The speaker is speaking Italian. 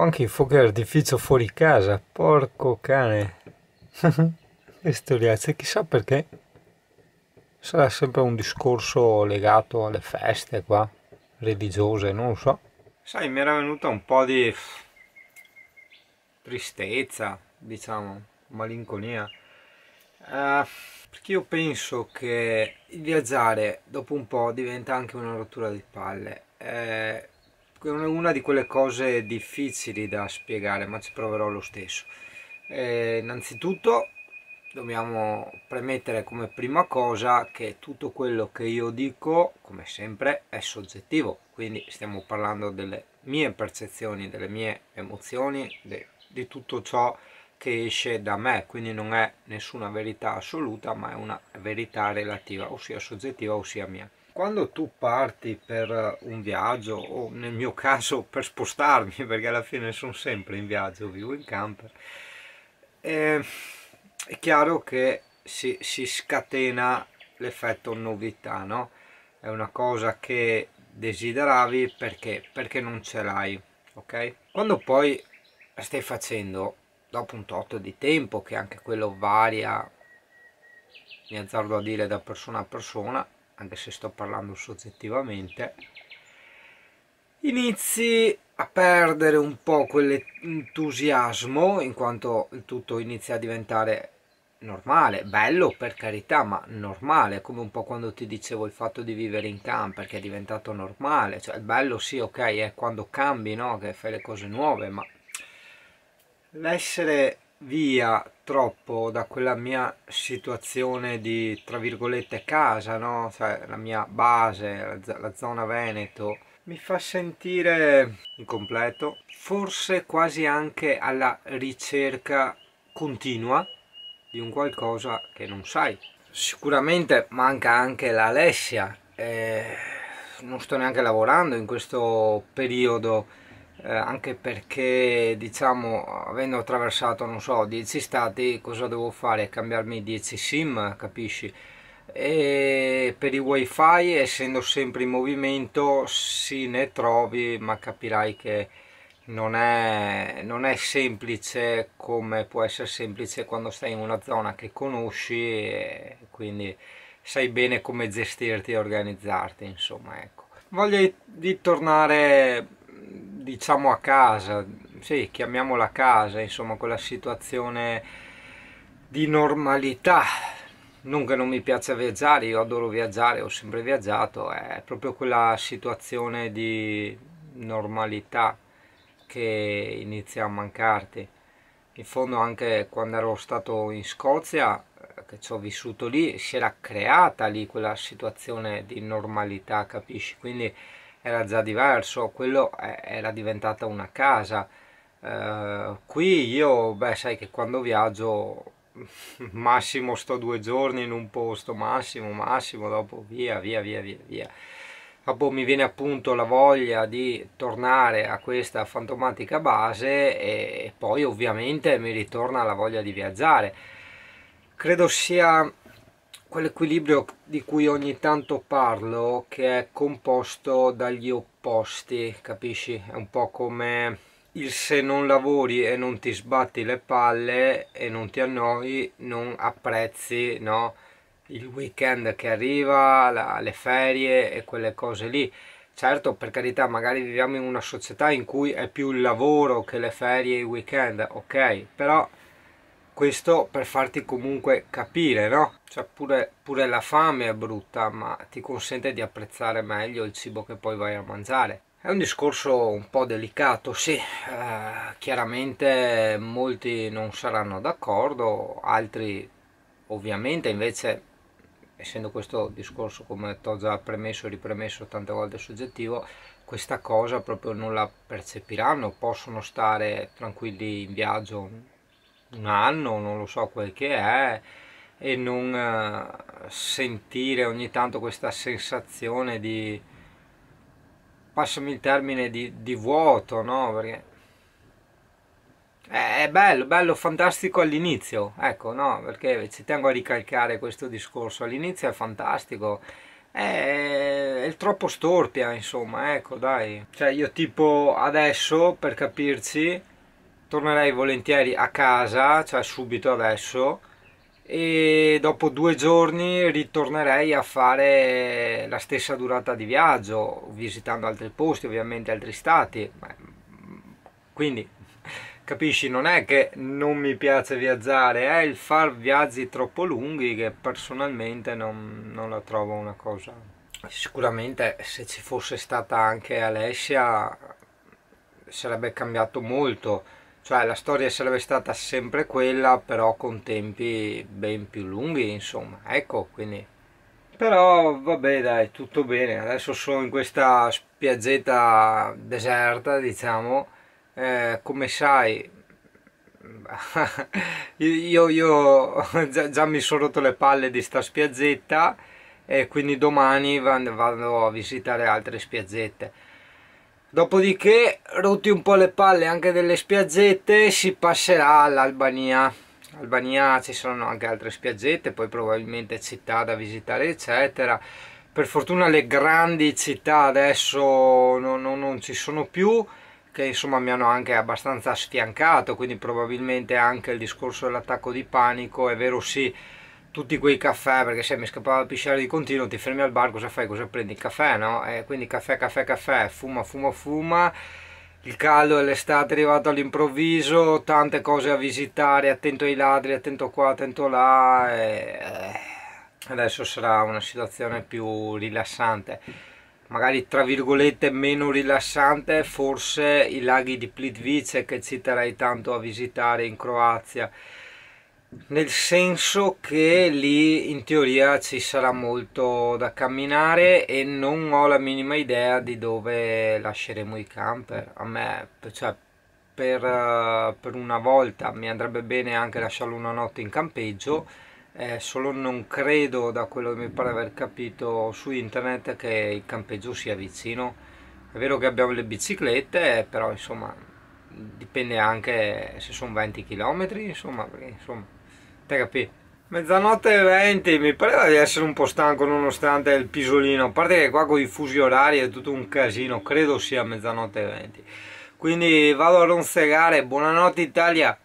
anche i fuochi d'artificio fuori casa, porco cane. che storiazze, chissà perché. Sarà sempre un discorso legato alle feste qua, religiose, non lo so. Sai, mi era venuta un po' di tristezza, diciamo, malinconia. Uh, perché io penso che il viaggiare dopo un po' diventa anche una rottura di palle. Eh, è una di quelle cose difficili da spiegare, ma ci proverò lo stesso. Eh, innanzitutto dobbiamo premettere come prima cosa che tutto quello che io dico, come sempre, è soggettivo, quindi stiamo parlando delle mie percezioni, delle mie emozioni, di, di tutto ciò che esce da me, quindi non è nessuna verità assoluta, ma è una verità relativa, ossia soggettiva, ossia mia. Quando tu parti per un viaggio, o nel mio caso per spostarmi, perché alla fine sono sempre in viaggio, vivo in camper, eh, è chiaro che si, si scatena l'effetto novità, no? È una cosa che desideravi perché? Perché non ce l'hai, ok? Quando poi stai facendo dopo un tot di tempo, che anche quello varia, mi azzardo a dire da persona a persona, anche se sto parlando soggettivamente, inizi a perdere un po' quell'entusiasmo in quanto il tutto inizia a diventare normale, bello per carità, ma normale, come un po' quando ti dicevo il fatto di vivere in camper che è diventato normale, cioè bello sì ok è quando cambi, no? che fai le cose nuove, ma l'essere via troppo da quella mia situazione di tra virgolette casa, no? cioè la mia base, la, la zona Veneto, mi fa sentire incompleto, forse quasi anche alla ricerca continua di un qualcosa che non sai. Sicuramente manca anche l'Alessia, eh, non sto neanche lavorando in questo periodo eh, anche perché diciamo avendo attraversato non so 10 stati cosa devo fare? Cambiarmi 10 sim capisci? E per i wifi essendo sempre in movimento si ne trovi ma capirai che non è, non è semplice come può essere semplice quando stai in una zona che conosci e quindi sai bene come gestirti e organizzarti insomma ecco. Voglio di tornare diciamo a casa, sì, chiamiamola casa, insomma quella situazione di normalità, non che non mi piaccia viaggiare, io adoro viaggiare, ho sempre viaggiato, è proprio quella situazione di normalità che inizia a mancarti. In fondo anche quando ero stato in Scozia, che ci ho vissuto lì, si era creata lì quella situazione di normalità, capisci? Quindi era già diverso, quello era diventata una casa. Eh, qui io, beh, sai che quando viaggio massimo sto due giorni in un posto, massimo, massimo, dopo via, via, via, via, via. Dopo mi viene appunto la voglia di tornare a questa fantomatica base e poi ovviamente mi ritorna la voglia di viaggiare. Credo sia quell'equilibrio di cui ogni tanto parlo che è composto dagli opposti capisci? È un po' come il se non lavori e non ti sbatti le palle e non ti annoi non apprezzi no? Il weekend che arriva la, le ferie e quelle cose lì. Certo per carità magari viviamo in una società in cui è più il lavoro che le ferie e i weekend ok però questo per farti comunque capire, no? Cioè pure, pure, la fame è brutta, ma ti consente di apprezzare meglio il cibo che poi vai a mangiare. È un discorso un po' delicato, sì, eh, chiaramente molti non saranno d'accordo, altri ovviamente invece, essendo questo discorso come ti ho già premesso e ripremesso tante volte soggettivo, questa cosa proprio non la percepiranno, possono stare tranquilli in viaggio un anno, non lo so quel che è, e non uh, sentire ogni tanto questa sensazione di, passami il termine, di, di vuoto, no? Perché è bello, bello, fantastico all'inizio, ecco, no? Perché ci tengo a ricalcare questo discorso, all'inizio è fantastico, è, è troppo storpia, insomma, ecco, dai. Cioè, io tipo adesso, per capirci, tornerei volentieri a casa, cioè subito adesso, e dopo due giorni ritornerei a fare la stessa durata di viaggio, visitando altri posti, ovviamente altri stati. Quindi, capisci, non è che non mi piace viaggiare, è il far viaggi troppo lunghi che personalmente non, non la trovo una cosa. Sicuramente se ci fosse stata anche Alessia sarebbe cambiato molto cioè la storia sarebbe stata sempre quella, però con tempi ben più lunghi, insomma, ecco, quindi... Però vabbè dai, tutto bene, adesso sono in questa spiaggetta deserta, diciamo, eh, come sai, io, io già, già, mi sono rotto le palle di sta spiaggetta e quindi domani vado a visitare altre spiaggette Dopodiché, rotti un po' le palle anche delle spiaggette, si passerà all'Albania. Albania ci sono anche altre spiaggette, poi probabilmente città da visitare, eccetera. Per fortuna le grandi città adesso non, non, non ci sono più, che insomma mi hanno anche abbastanza sfiancato, quindi probabilmente anche il discorso dell'attacco di panico, è vero sì, tutti quei caffè, perché se mi scappava a pisciare di continuo, ti fermi al bar, cosa fai? Cosa prendi? Il caffè, no? E quindi caffè, caffè, caffè, fuma, fuma, fuma. Il caldo e l'estate è arrivato all'improvviso, tante cose a visitare, attento ai ladri, attento qua, attento là. E... Eh, adesso sarà una situazione più rilassante. Magari tra virgolette meno rilassante, forse i laghi di Plitvice che ci terrei tanto a visitare in Croazia nel senso che lì in teoria ci sarà molto da camminare e non ho la minima idea di dove lasceremo i camper. A me, cioè, per, per una volta mi andrebbe bene anche lasciarlo una notte in campeggio, eh, solo non credo, da quello che mi pare aver capito su internet, che il campeggio sia vicino. È vero che abbiamo le biciclette, però insomma dipende anche se sono 20 km, insomma, perché insomma Te capì? Mezzanotte e 20, mi pareva di essere un po' stanco nonostante il pisolino, a parte che qua con i fusi orari è tutto un casino, credo sia mezzanotte e 20. Quindi vado a ronzegare, buonanotte Italia!